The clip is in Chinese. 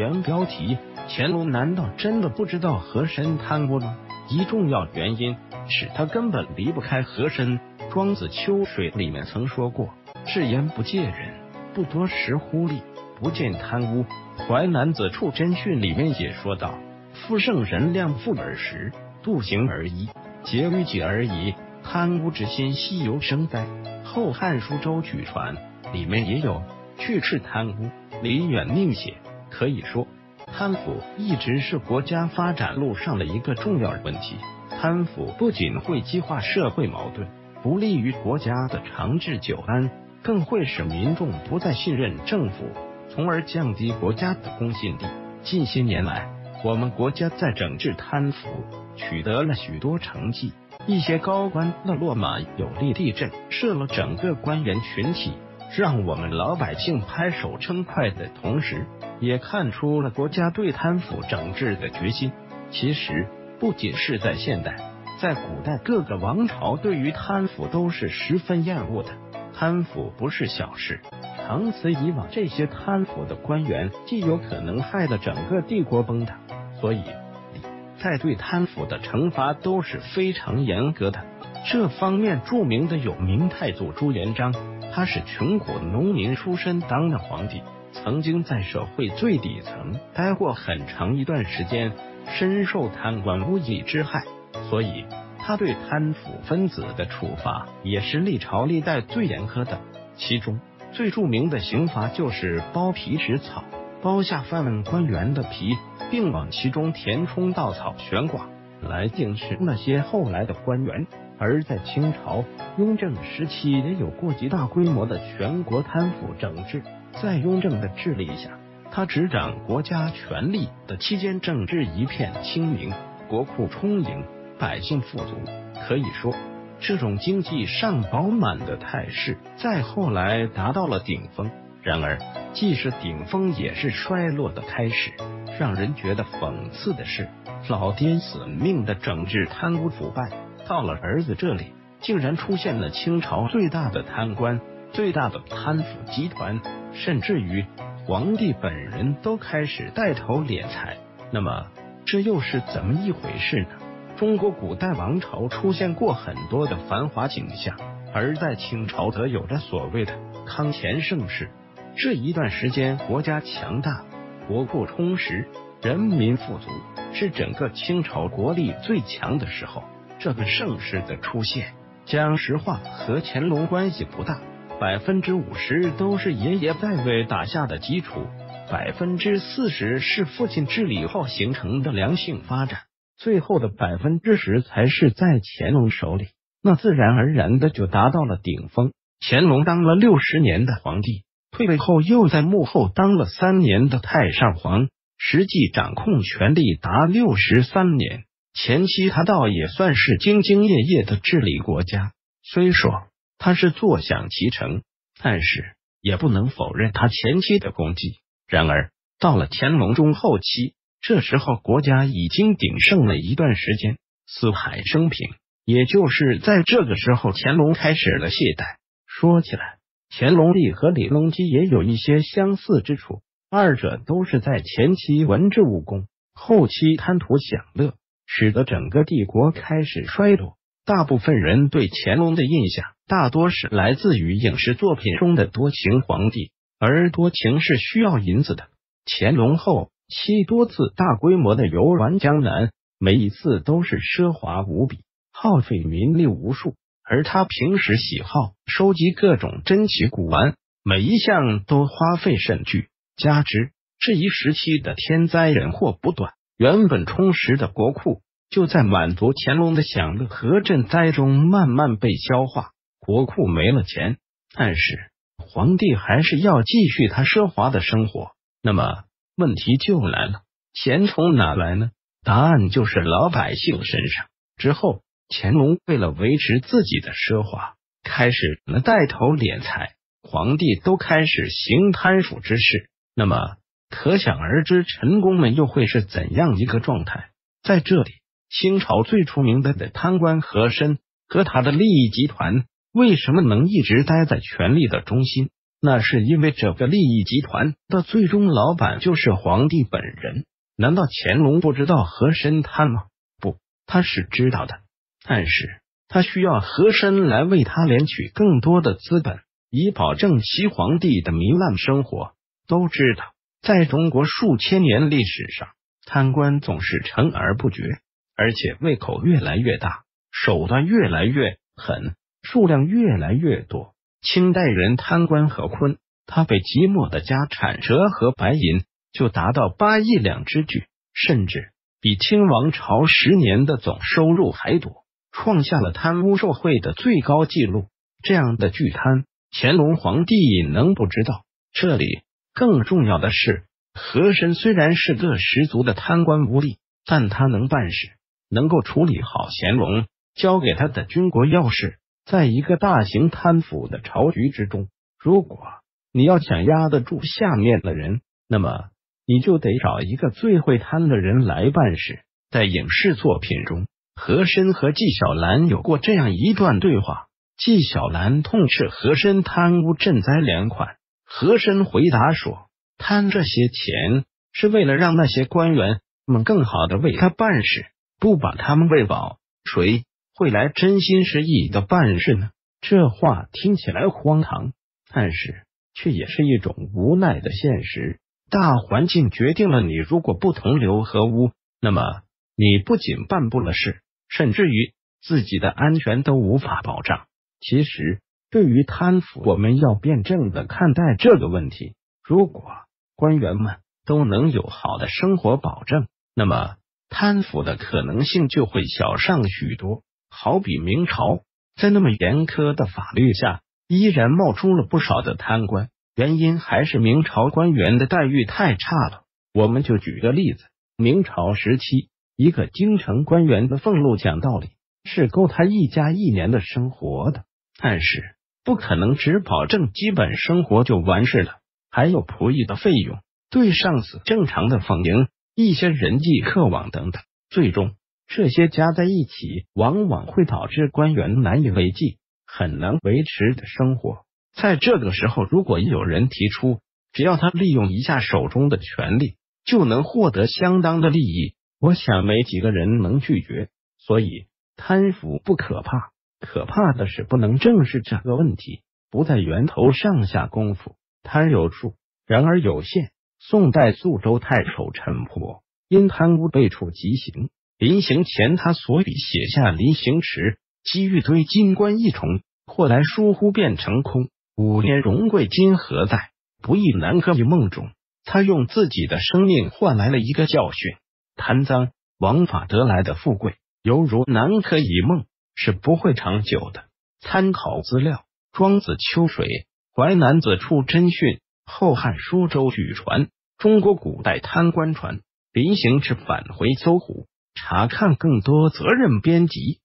原标题：乾隆难道真的不知道和珅贪污吗？一重要原因是他根本离不开和珅。庄子秋水里面曾说过：“至言不借人，不多识乎利，不见贪污。”淮南子处真训里面也说道：“夫圣人量富而食，度行而衣，节于己而已。贪污之心，悉由生哉。”后汉书周举传里面也有去斥贪污，李远命写。可以说，贪腐一直是国家发展路上的一个重要问题。贪腐不仅会激化社会矛盾，不利于国家的长治久安，更会使民众不再信任政府。从而降低国家的公信力。近些年来，我们国家在整治贪腐取得了许多成绩，一些高官的落马有力地震慑了整个官员群体，让我们老百姓拍手称快的同时，也看出了国家对贪腐整治的决心。其实，不仅是在现代，在古代各个王朝对于贪腐都是十分厌恶的。贪腐不是小事。长此以往，这些贪腐的官员既有可能害得整个帝国崩塌，所以在对贪腐的惩罚都是非常严格的。这方面著名的有明太祖朱元璋，他是穷苦农民出身当的皇帝，曾经在社会最底层待过很长一段时间，深受贪官污吏之害，所以他对贪腐分子的处罚也是历朝历代最严苛的。其中。最著名的刑罚就是剥皮食草，剥下犯问官员的皮，并往其中填充稻草、悬挂，来定斥那些后来的官员。而在清朝雍正时期，也有过极大规模的全国贪腐整治。在雍正的治理下，他执掌国家权力的期间，政治一片清明，国库充盈，百姓富足，可以说。这种经济上饱满的态势，在后来达到了顶峰。然而，既是顶峰，也是衰落的开始。让人觉得讽刺的是，老爹死命的整治贪污腐败，到了儿子这里，竟然出现了清朝最大的贪官、最大的贪腐集团，甚至于皇帝本人都开始带头敛财。那么，这又是怎么一回事呢？中国古代王朝出现过很多的繁华景象，而在清朝则有着所谓的康乾盛世。这一段时间，国家强大，国库充实，人民富足，是整个清朝国力最强的时候。这个盛世的出现，讲实话和乾隆关系不大，百分之五十都是爷爷在位打下的基础，百分之四十是父亲治理后形成的良性发展。最后的百分之十才是在乾隆手里，那自然而然的就达到了顶峰。乾隆当了六十年的皇帝，退位后又在幕后当了三年的太上皇，实际掌控权力达六十三年。前期他倒也算是兢兢业业的治理国家，虽说他是坐享其成，但是也不能否认他前期的功绩。然而到了乾隆中后期。这时候，国家已经鼎盛了一段时间，四海升平。也就是在这个时候，乾隆开始了懈怠。说起来，乾隆帝和李隆基也有一些相似之处，二者都是在前期文治武功，后期贪图享乐，使得整个帝国开始衰落。大部分人对乾隆的印象，大多是来自于影视作品中的多情皇帝，而多情是需要银子的。乾隆后。七多次大规模的游玩江南，每一次都是奢华无比，耗费民力无数。而他平时喜好收集各种珍奇古玩，每一项都花费甚巨。加之这一时期的天灾人祸不断，原本充实的国库就在满足乾隆的享乐和赈灾中慢慢被消化。国库没了钱，但是皇帝还是要继续他奢华的生活。那么？问题就来了，钱从哪来呢？答案就是老百姓身上。之后，乾隆为了维持自己的奢华，开始了带头敛财，皇帝都开始行贪腐之事。那么，可想而知，臣工们又会是怎样一个状态？在这里，清朝最出名的的贪官和珅和他的利益集团，为什么能一直待在权力的中心？那是因为这个利益集团的最终老板就是皇帝本人。难道乾隆不知道和珅贪吗？不，他是知道的，但是他需要和珅来为他敛取更多的资本，以保证其皇帝的糜烂生活。都知道，在中国数千年历史上，贪官总是成而不绝，而且胃口越来越大，手段越来越狠，数量越来越多。清代人贪官何坤，他被即墨的家产折合白银就达到八亿两之巨，甚至比清王朝十年的总收入还多，创下了贪污受贿的最高纪录。这样的巨贪，乾隆皇帝能不知道？这里更重要的是，和珅虽然是个十足的贪官污吏，但他能办事，能够处理好乾隆交给他的军国要事。在一个大型贪腐的朝局之中，如果你要想压得住下面的人，那么你就得找一个最会贪的人来办事。在影视作品中，和珅和纪晓岚有过这样一段对话：纪晓岚痛斥和珅贪污赈灾粮款，和珅回答说：“贪这些钱是为了让那些官员们更好的为他办事，不把他们喂饱，谁？”会来真心实意的办事呢？这话听起来荒唐，但是却也是一种无奈的现实。大环境决定了，你如果不同流合污，那么你不仅办不了事，甚至于自己的安全都无法保障。其实，对于贪腐，我们要辩证的看待这个问题。如果官员们都能有好的生活保证，那么贪腐的可能性就会小上许多。好比明朝，在那么严苛的法律下，依然冒出了不少的贪官，原因还是明朝官员的待遇太差了。我们就举个例子，明朝时期，一个京城官员的俸禄，讲道理是够他一家一年的生活的，但是不可能只保证基本生活就完事了，还有仆役的费用、对上司正常的奉迎、一些人际客往等等，最终。这些加在一起，往往会导致官员难以为继，很难维持的生活。在这个时候，如果有人提出，只要他利用一下手中的权力，就能获得相当的利益，我想没几个人能拒绝。所以，贪腐不可怕，可怕的是不能正视这个问题，不在源头上下功夫。贪有处，然而有限。宋代宿州太守陈婆因贪污被处极刑。临行前，他所笔写下临行时，积玉堆金冠一重，或来疏忽变成空。五年荣贵今何在？不亦难克于梦中。他用自己的生命换来了一个教训：贪赃枉法得来的富贵，犹如南柯一梦，是不会长久的。参考资料：庄子秋水，淮南子处真训，后汉书·周举传，中国古代贪官传。临行至返回搜狐。查看更多责任编辑。